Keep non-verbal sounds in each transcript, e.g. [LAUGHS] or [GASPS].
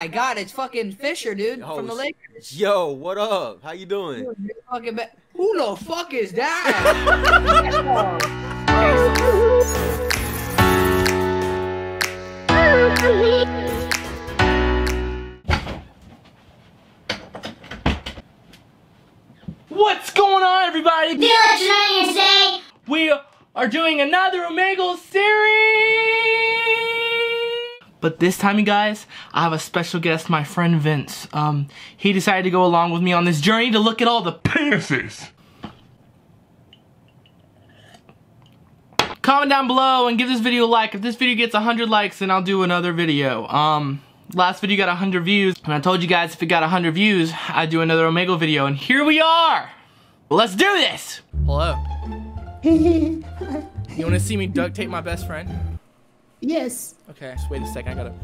my god, it's fucking Fisher, dude, Oh, from the oh, sh- Lakers. Yo, what up? How you doing? Dude, fucking ba- Who the fuck is that? [LAUGHS] What's going on, everybody? Do what you know you. We are doing another Omegle series! But this time, you guys, I have a special guest, my friend Vince. Um, he decided to go along with me on this journey to look at all the penises. Comment down below and give this video a like. If this video gets 100 likes, then I'll do another video. Um, last video got 100 views, and I told you guys if it got 100 views, I'd do another Omegle video, and here we are! Let's do this! Hello. [LAUGHS] you wanna see me duct tape my best friend? Yes. Okay, just wait a second, I gotta,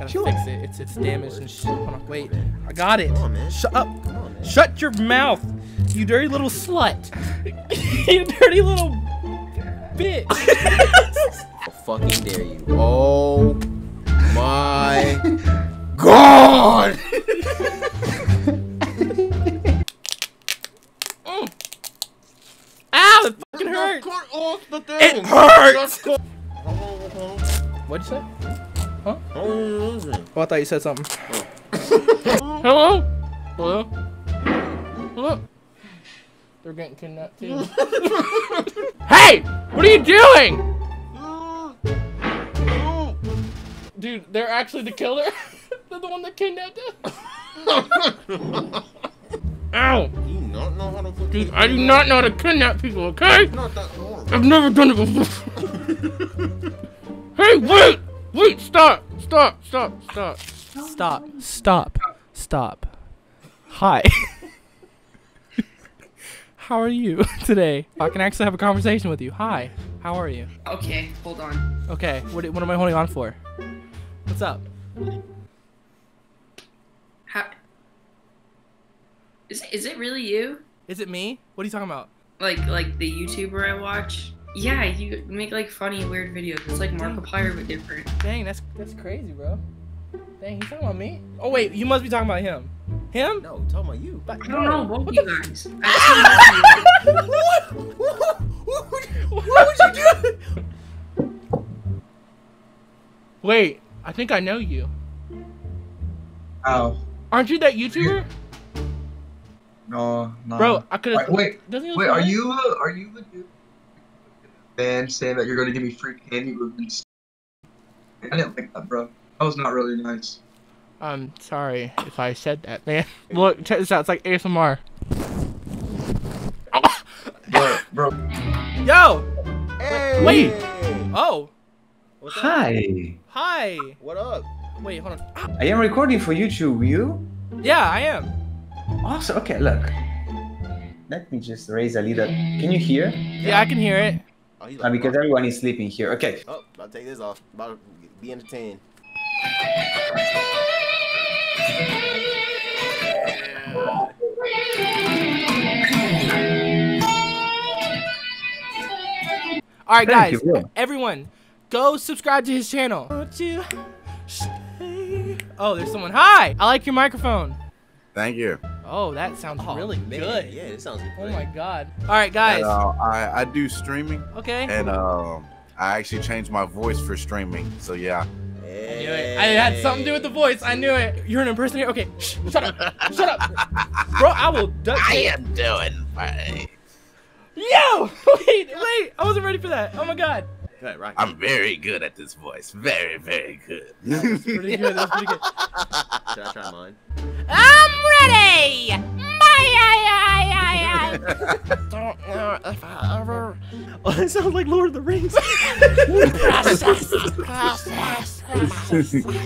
gotta fix it. It's it's damaged and shit. Hold on, wait. I got it. Come on, man. Shut up. Come on, man. Shut your mouth, you dirty little slut. [LAUGHS] you dirty little bitch. [LAUGHS] How fucking dare you? Oh my [LAUGHS] god! Mm. Ow, it fucking hurts. Cut off. It hurts. What'd you say? Hold on, listen. Oh, I thought you said something. Hello? Hello? Hello? They're getting kidnapped too. [LAUGHS] hey! What are you doing? Dude, they're actually the killer. [LAUGHS] they're the one that kidnapped us. [LAUGHS] Ow! You not know how to Dude, I do not know how to kidnap people, okay? Not that. I've never done it before. Stop, stop, stop. Stop, stop, stop. Hi. [LAUGHS] how are you [LAUGHS] today? I can actually have a conversation with you. Hi, how are you? okay, hold on. Okay, what, what am I holding on for? What's up? How is it, is it really you? Is it me? What are you talking about? Like like the YouTuber I watch? Yeah, you make like funny weird videos. It's like Markiplier but different. Dang, that's that's crazy, bro. Dang, he's talking about me? Oh wait, you must be talking about him. Him? No, talking about you. But I don't know both of you guys. I've seen both of you. what? What, what, what would you do? Wait, I think I know you. Oh. Aren't you that YouTuber? No, no. Bro, I could have. Wait, wait, Doesn't he wait. Are you? Uh, are you a dude? Man, saying that you're gonna give me free candy movements. I didn't like that, bro. That was not really nice. I'm sorry if I said that, man. [LAUGHS] Look, check this out. It's like ASMR. Bro, bro. Yo! Hey. Wait. Oh. What's up? Hi, Hi. What up? Wait, hold on. Ah, I am recording for YouTube. You? Yeah, I am. Awesome. Okay, look. Let me just raise a little. Can you hear? Yeah, I can hear it. Oh, he's Uh, because everyone is sleeping here. Okay. Oh, I'll take this off. About to be entertained. All right, Thank guys. you, bro. everyone, go subscribe to his channel. Won't you stay? Oh, there's someone. Hi. I like your microphone. Thank you. Oh, that sounds really Man, good. Yeah, it sounds good. Oh my god. All right, guys. And, uh, I, I do streaming, okay. and um, I actually changed my voice for streaming. So yeah. I knew it. I had something to do with the voice. I knew it. You're an impersonator. Okay, shh, shut up. shut up. Bro, I will duct tape. am doing fine. Yo! [LAUGHS] Wait, wait. I wasn't ready for that. Oh my god. Okay, right. I'm very good at this voice. Very, very good. [LAUGHS] Pretty good. That's pretty good. Should I try mine? I'm ready. My, [LAUGHS] Don't know if I ever. Oh, that sounds like Lord of the Rings.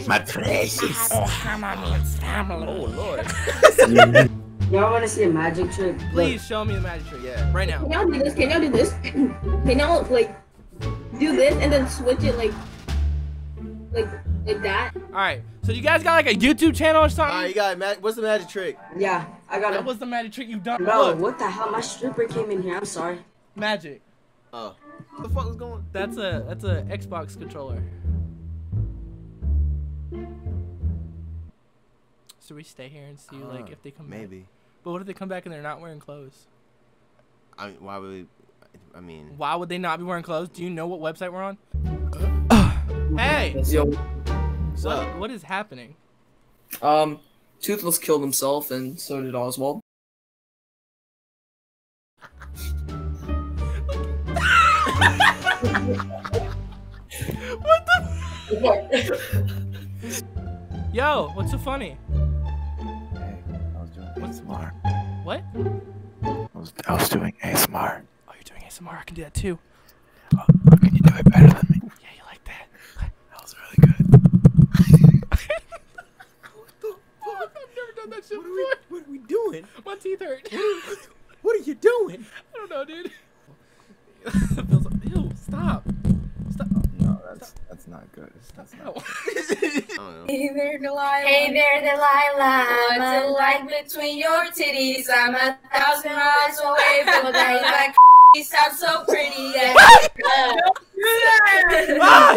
My precious. Oh lord. [LAUGHS] Y'all want to see a magic trick? Look, Please show me the magic trick. Yeah, right now. Can y'all do this? Can y'all do this? [CLEARS THROAT] Can y'all like do this and then switch it like like like that? All right. So you guys got like a YouTube channel or something? All right, you got it. What's the magic trick? Yeah, I got it. What's the magic trick you've done. Bro, Look, what the hell? My stripper came in here. I'm sorry. magic. Oh, what the fuck was going? That's a that's a Xbox controller. Should we stay here and see like Uh, if they come back? Maybe. But what if they come back and they're not wearing clothes? I mean, why would we? I mean, Why would they not be wearing clothes? Do you know what website we're on? [COUGHS] hey, Yo, what's what, up? what is happening? um, Toothless killed himself, and so did Oswald. [COUGHS] What the? [LAUGHS] Yo, what's so funny? ASMR. What? I was, I was doing ASMR. Oh, you're doing ASMR. I can do that too. Oh, can you do it better than me? Yeah, you like that? That was really good. [LAUGHS] what the fuck? I've never done that shit before. What are we doing? My teeth hurt. What are you doing? I don't know, dude. [LAUGHS] Feels ew, stop. Stop. No, that's that's not good. That's not. Ow. I don't know. Hey there, Delilah. Hey there, Delilah. What's it like between your titties? I'm a thousand miles away, but that like [LAUGHS] you sound so pretty. [LAUGHS] Yeah.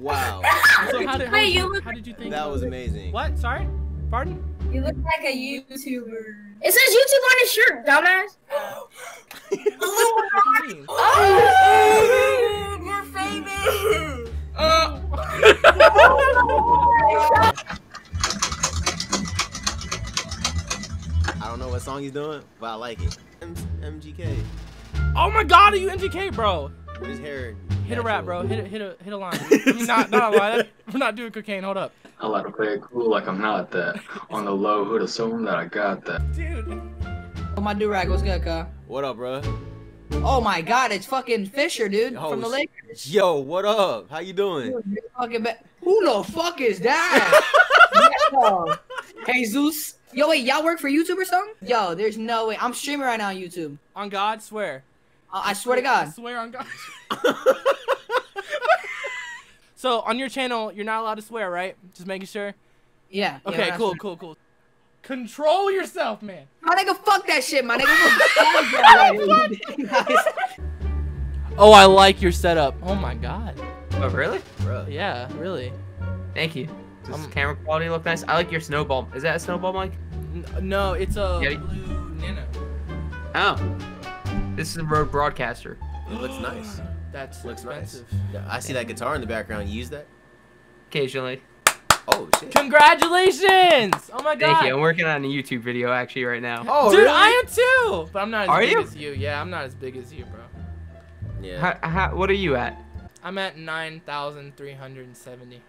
Wow, So how did, how, Wait, did you you, look- how did you think? that was amazing. What? Sorry? Pardon? You look like a YouTuber. It says YouTube on his shirt, dumbass. [LAUGHS] What do you mean? Oh, you're famous. I don't know what song he's doing, but I like it. M- MGK Oh my god, are you MGK, bro? with his hair. Hit a rap, bro. Hit a, hit a, hit a line. [LAUGHS] I mean, not, not a line. We're not doing cocaine. Hold up. I like to play it cool like I'm not that. On the low, who'd assume that I got that? Dude. Oh, my durag was good, Ka. What up, bro? Oh my god, it's fucking Fisher, dude, Oh, from the sh- Lakers. Yo, what up? How you doing? Dude, fucking Who the fuck is that? [LAUGHS] Yo, Jesus. Yo, wait, y'all work for YouTube or something? Yo, there's no way. I'm streaming right now on YouTube. On God, swear. I, I swear to I God. swear on God. [LAUGHS] so on your channel, you're not allowed to swear, right? Just making sure. Yeah. yeah, Okay, we're cool, cool, cool. Control yourself, man. My nigga, fuck that shit, my nigga. [LAUGHS] Oh, I like your setup. Oh my God. Oh, really? Bro. Yeah, really. Thank you. Does Um, camera quality look nice? I like your snowball. Is that a snowball, mic? No, it's a Yeah. blue Nano. Oh. This is a Rode Broadcaster. It looks nice. [GASPS] That's Looks nice. expensive. Yeah, I see that guitar in the background. You use that? Occasionally. Oh shit. Congratulations! Oh my God. Thank you. I'm working on a YouTube video actually right now. Oh, Dude, really? I am too. But I'm not as Are big you? as you. Yeah, I'm not as big as you, bro. Yeah. How, how, what are you at? I'm at 9,370.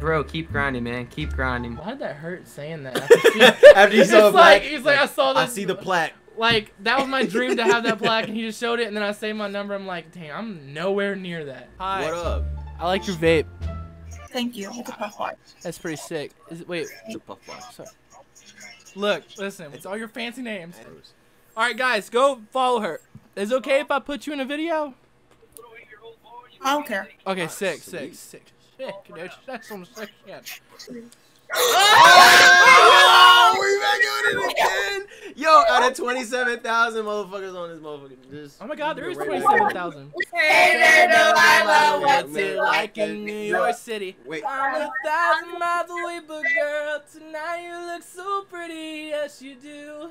Bro, keep grinding, man. Keep grinding. Why did that hurt saying that? [LAUGHS] After you saw the like, plaque, he's like, I saw I see the plaque. Like, that was my dream to have that [LAUGHS] plaque, and he just showed it, and then I saved my number. I'm like, dang, I'm nowhere near that. Hi. What up? I like your vape. Thank you. It's a puff That's pretty sick. Is it, wait, It's a puff bar. sorry. Look, listen, it's all your fancy names. All right, guys, go follow her. Is it okay if I put you in a video? I don't care. Okay, ah, sick, sick, sick. Oh, sick, dude. That's some sick [LAUGHS] shit. We back on it again. Yo, out of 27,000 motherfuckers on this motherfucker. Just Oh my god, there is 27,000. Hey there, Delilah. What's What's it like in New York City? Wait. I'm a thousand miles away, but girl, tonight you look so pretty. Yes, you do.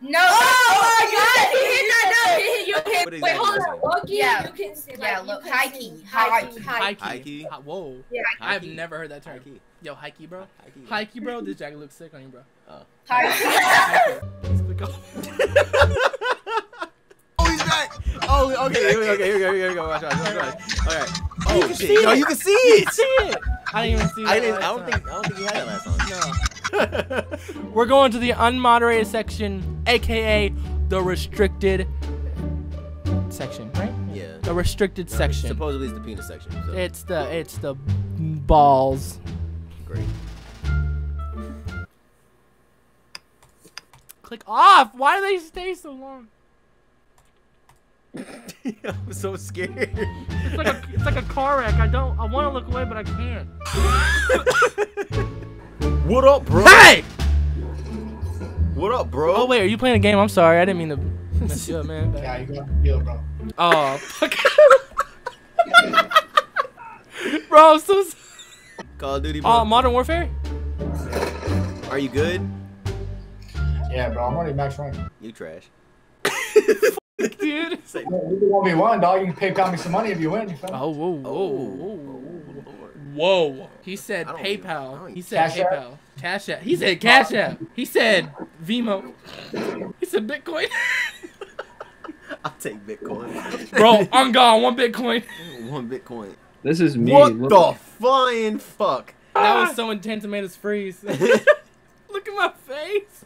No. Oh my God! He hit that note. He hit you. Hit. is Wait, that hold music? on. Look, Yeah. you can see. Like, Yeah, look, can high see- key, high high key, key. high High key. High key. key. Whoa. Yeah. I've never heard that term. High key. Yo, high key, bro. High key. High key, bro. This jacket looks sick on you, bro. Oh. High [LAUGHS] key. Let's click off. [LAUGHS] Oh, he's back. Oh, okay. Here we go. Okay, here we go. Here we go. Watch, watch, watch, watch. All right. Oh, can shit. see Yo, it. you can see You it. can see it. I didn't even see that. I didn't. I don't time. think. I don't think you had that last time. No. [LAUGHS] We're going to the unmoderated section, aka the restricted section, right? Yeah. The restricted No, section. Supposedly it's the penis section. So. It's the it's the balls. great. Click off. Why do they stay so long? [LAUGHS] I'm so scared. It's like a it's like a car wreck. I don't I want to look away, but I can't. [LAUGHS] What up, bro? Hey! What up, bro? Oh wait, are you playing a game? I'm sorry, I didn't mean to mess you up, man. [LAUGHS] Yeah, you got yo, bro. Oh, fuck. [LAUGHS] bro, I'm so. Call of Duty. Bro. Oh, Modern Warfare. Are Are you good? Yeah, bro, I'm already max rank. You trash. [LAUGHS] Dude. We can 1v1, dog. You can pay me some money if you win. You feel me? Oh, whoa, whoa, whoa. Whoa. He said PayPal. He said Cash App? Cash App. He said Cash App. He said Venmo. He said Bitcoin. [LAUGHS] I'll take Bitcoin. Bro, I'm gone. One Bitcoin. [LAUGHS] One Bitcoin. This is me. What Look- the flying fuck? That was so intense it made us freeze. [LAUGHS] Look at my face.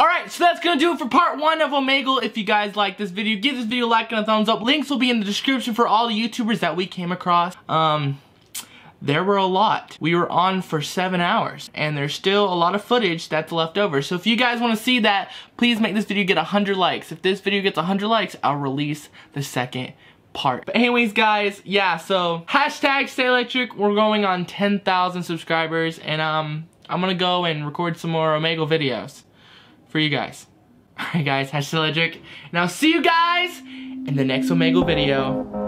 Alright, so that's gonna do it for part one of Omegle. If you guys like this video, give this video a like and a thumbs up. Links will be in the description for all the YouTubers that we came across. Um, there were a lot. We were on for seven hours, and there's still a lot of footage that's left over. So if you guys want to see that, please make this video get 100 likes. If this video gets 100 likes, I'll release the second part. But anyways, guys, yeah, so hashtag stay electric. We're going on 10,000 subscribers, and um, I'm gonna go and record some more Omegle videos for you guys. [LAUGHS] Alright guys, hashtag electric, and I'll see you guys in the next Omegle video.